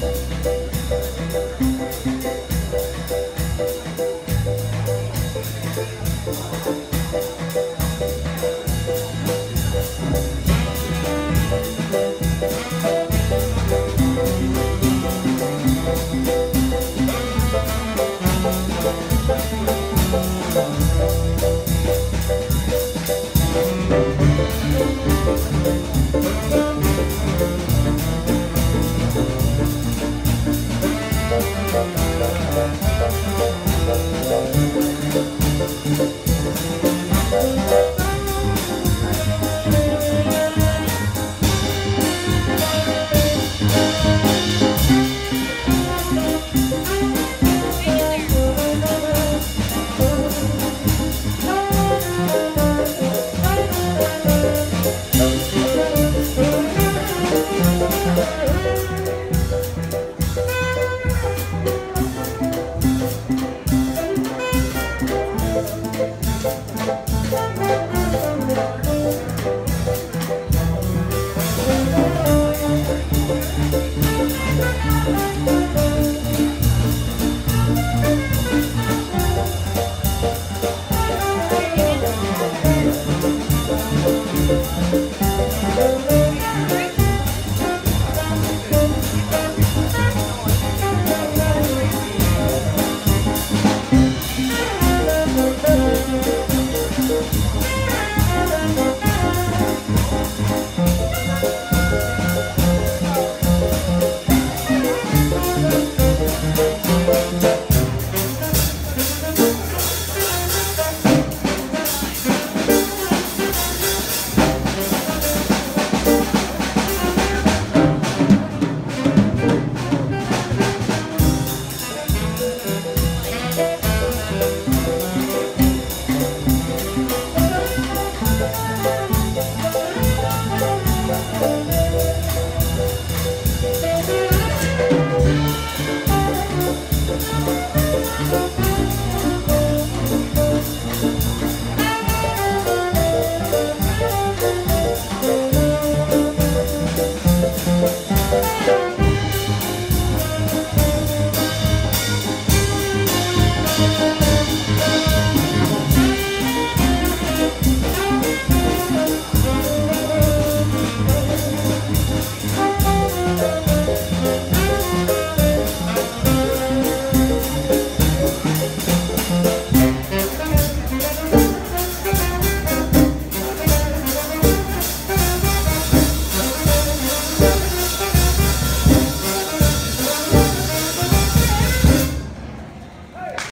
Thank Bye.